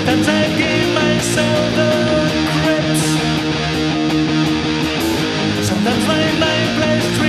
Sometimes I give myself the. Sometimes my mind plays.